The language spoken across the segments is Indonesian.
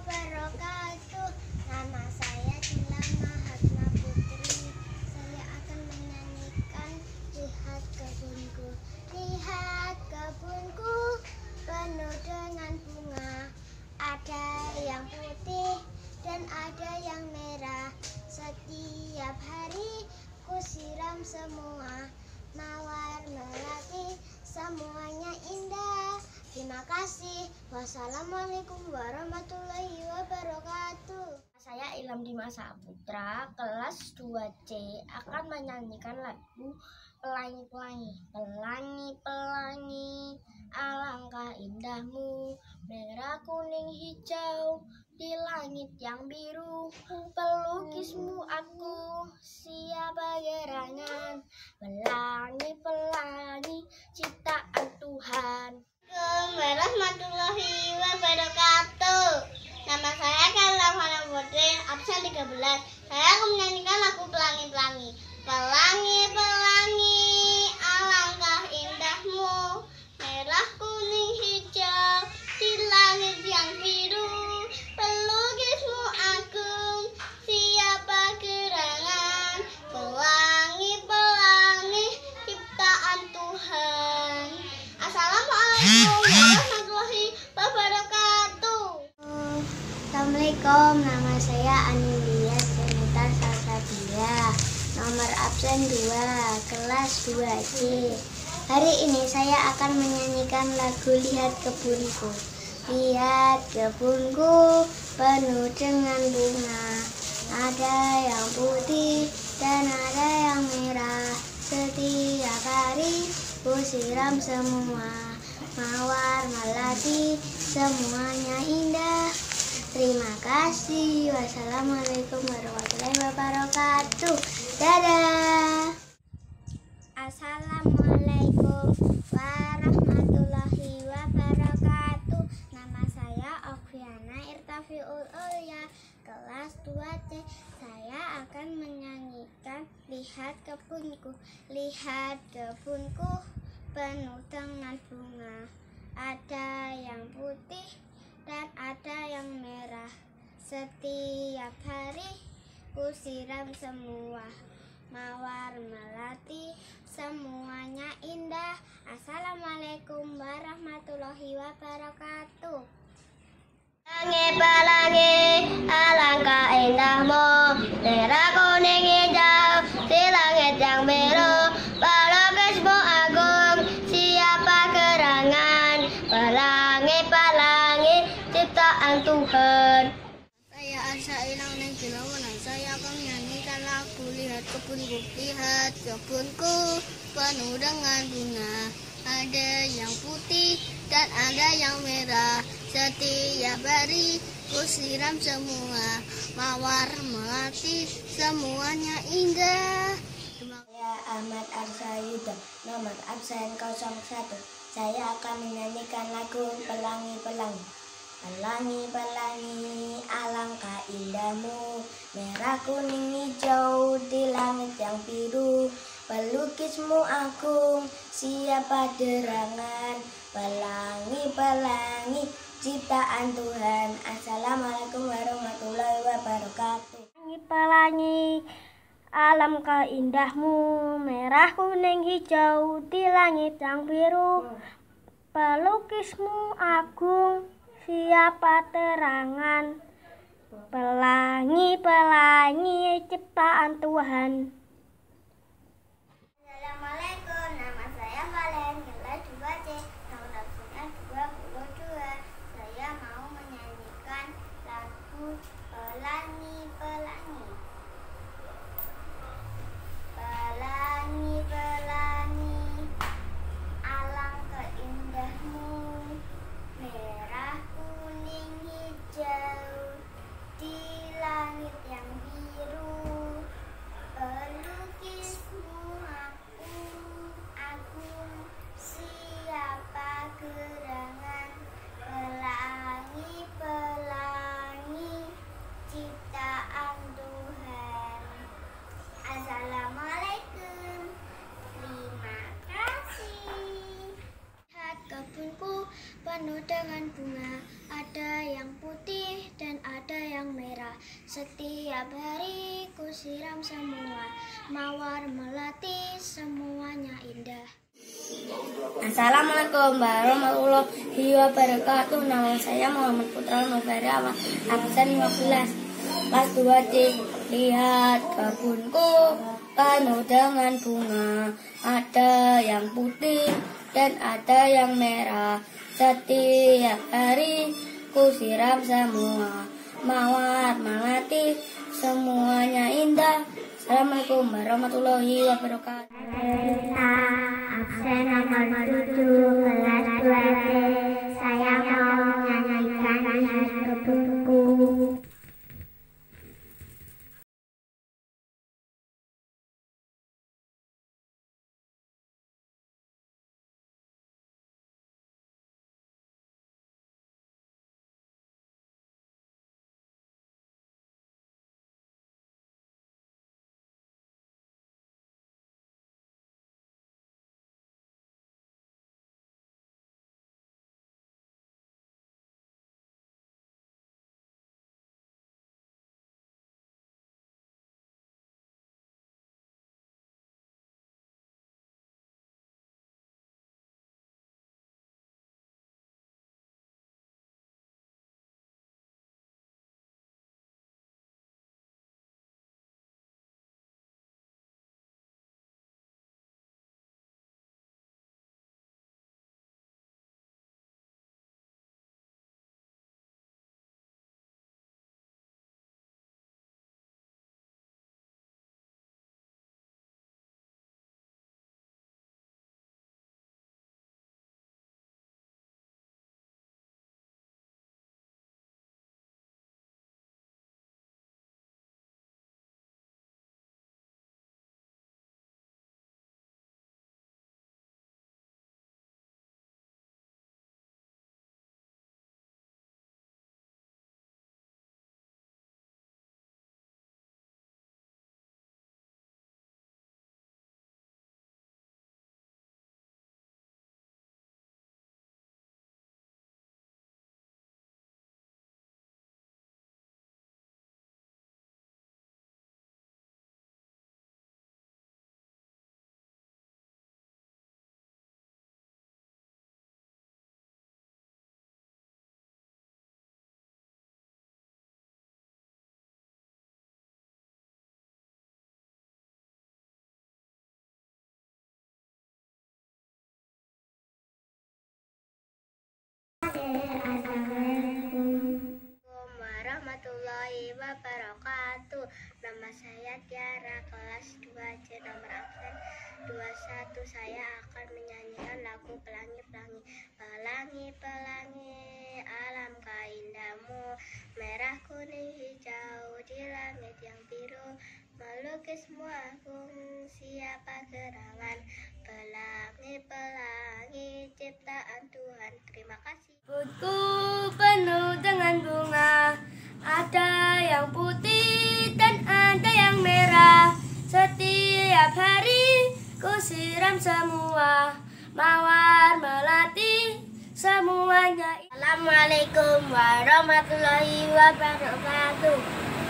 wabarakatuh. Nama saya Dila Mahatma Putri. Saya akan menyanyikan Lihat kebunku. Lihat kebunku penuh dengan bunga. Ada yang putih dan ada yang merah. Setiap hari ku siram semua. Mawar melati semuanya indah. Terima kasih. Wassalamualaikum warahmatullahi wabarakatuh. Saya Ilham Dimas Saputra, kelas 2C akan menyanyikan lagu Pelangi-pelangi. Pelangi-pelangi, alangkah indahmu, merah, kuning, hijau, di langit yang biru. Pelukismu aku, siapa gerangan, pelangi-pelangi, ciptaan Tuhan. Assalamualaikum warahmatullahi wabarakatuh. Nama saya Kala Fana Putri, absen 13. Saya akan menyanyikan lagu Pelangi-Pelangi. Pelangi-pelangi, absen 2, kelas 2C. Hari ini saya akan menyanyikan lagu Lihat Kebunku. Lihat kebunku penuh dengan bunga. Ada yang putih dan ada yang merah. Setiap hari ku siram semua. Mawar melati semuanya indah. Terima kasih. Wassalamualaikum warahmatullahi wabarakatuh. Dadah. Assalamualaikum warahmatullahi wabarakatuh. Nama saya Okviana Irtafiul Ulya, kelas 2C. Saya akan menyanyikan Lihat kebunku. Lihat kebunku penuh dengan bunga. Ada yang putih dan ada yang merah. Setiap hari ku siram semua. Mawar melati semuanya indah. Assalamualaikum warahmatullahi wabarakatuh. Penuh dengan bunga Ada yang putih dan ada yang merah. Setiap hari ku siram semua. Mawar melati semuanya indah. Saya Ahmad Arsayuda Nomor absen 01 Saya akan menyanyikan lagu Pelangi-Pelangi Pelangi-pelangi, alangkah indahmu Merah, kuning, hijau, di langit yang biru Pelukismu agung, siapa derangan? Pelangi-pelangi, ciptaan Tuhan. Assalamualaikum warahmatullahi wabarakatuh. Pelangi-pelangi, alangkah indahmu Merah, kuning, hijau, di langit yang biru. Pelukismu agung, siapa terangan? Pelangi-pelangi ciptaan Tuhan Setiap hari ku siram semua, mawar melati semuanya indah. Assalamualaikum warahmatullahi wabarakatuh. Nama saya Muhammad Putra Nubari Awal absen 15 kelas 2 C. Lihat kebunku penuh dengan bunga, ada yang putih dan ada yang merah. Setiap hari ku siram semua, mawar melati semuanya indah. Assalamualaikum warahmatullahi wabarakatuh. Absen nomor 7 kelas wabarakatuh. Nama saya Tiara, kelas 2 C nomor absen 21. Saya akan menyanyikan lagu Pelangi-pelangi. Pelangi-pelangi, alangkah indahmu. Merah, kuning, hijau di langit yang biru. Melukismu agung, siapa gerangan. Pelangi-pelangi, ciptaan Tuhan. Terima kasih. Perutku penuh dengan bunga Ada yang putih dan ada yang merah Setiap hari ku siram semua Mawar melati semuanya Assalamualaikum warahmatullahi wabarakatuh.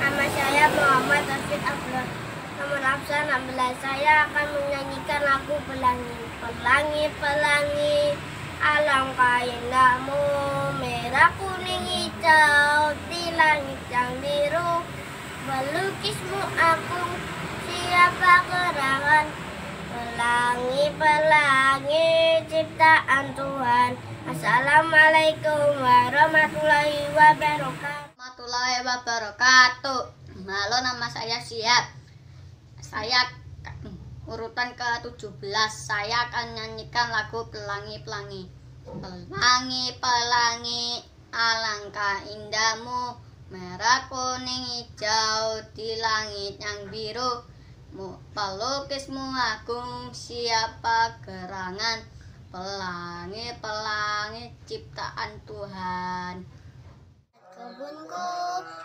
Nama saya Muhammad Taufik Abdullah. Nomor absen 16 saya akan menyanyikan lagu Pelangi. Pelangi, pelangi, alangkah indahmu. Merah, kuning, hijau di langit yang biru. Melukismu aku, siapa gerangan. Pelangi, pelangi, ciptaan Tuhan. Assalamualaikum warahmatullahi wabarakatuh. warahmatullahi wabarakatuh. Halo, nama saya Siap. Saya urutan ke-17. Saya akan nyanyikan lagu Pelangi-pelangi. Pelangi-pelangi, alangkah indahmu. Merah, kuning, hijau di langit yang biru. Mu- Pelukismu agung, siapa gerangan. Pelangi-pelangi, ciptaan Tuhan. Kebunku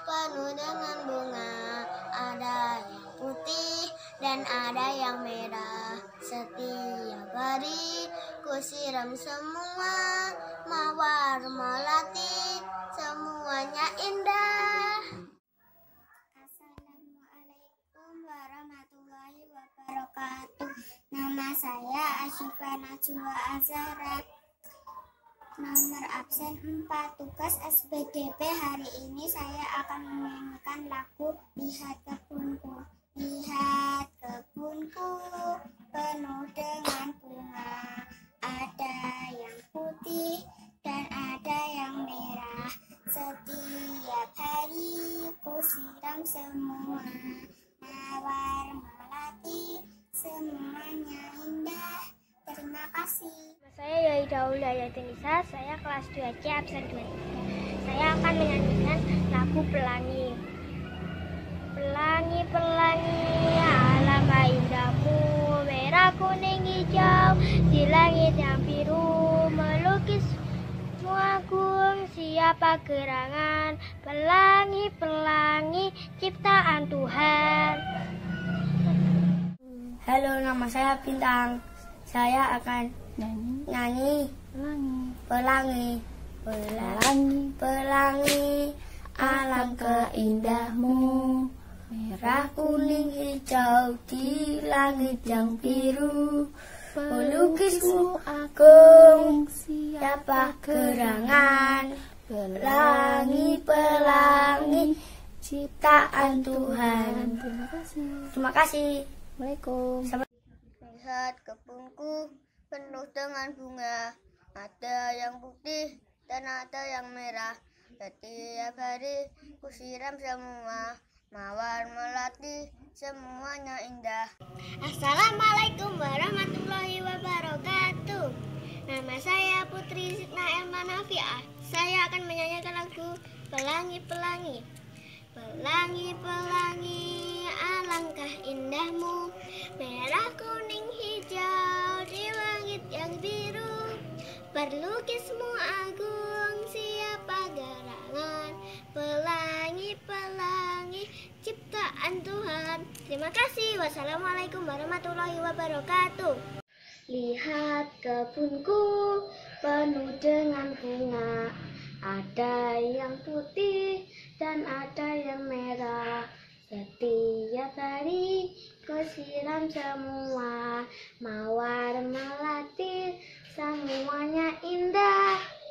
penuh dengan bunga, ada yang putih dan ada yang merah. Setiap hari ku siram semua mawar melati, semuanya indah. Assalamualaikum warahmatullahi wabarakatuh. Nama saya Asyifa Najwa Azhara. Nomor absen 4 tugas SPDP hari ini saya akan menyanyikan lagu Lihat Kebunku. Daul Hayatunisa, saya kelas 2C absen 2 Saya akan menyanyikan lagu Pelangi. Pelangi, pelangi, alam indahmu, merah, kuning, hijau, di langit yang biru, melukis agung, siapa gerangan, pelangi, pelangi, ciptaan Tuhan. Halo, nama saya Bintang. Saya akan nyanyi. Pelangi. Pelangi. Pelangi. Alam keindahmu merah kuning hijau di langit yang biru. Pelukismu agung. Siapa gerangan? Pelangi pelangi. Ciptaan Tuhan. Terima kasih. Terima kasih. Assalamualaikum Lihat kebunku penuh dengan bunga. Ada yang putih dan ada yang merah. Setiap hari ku siram semua. Mawar melati semuanya indah. Assalamualaikum warahmatullahi wabarakatuh. Nama saya Putri Sitna Elma Nafiah. Saya akan menyanyikan lagu Pelangi-pelangi. Pelangi-pelangi, alangkah indahmu. Merah, kuning, hijau di langit yang biru. Berlukismu agung, siapa gerangan Pelangi-pelangi, ciptaan Tuhan. Terima kasih, wassalamualaikum warahmatullahi wabarakatuh. Lihat kebunku penuh dengan bunga. Ada yang putih dan ada yang merah. Setiap hari ku siram semua. Mawar melati semuanya indah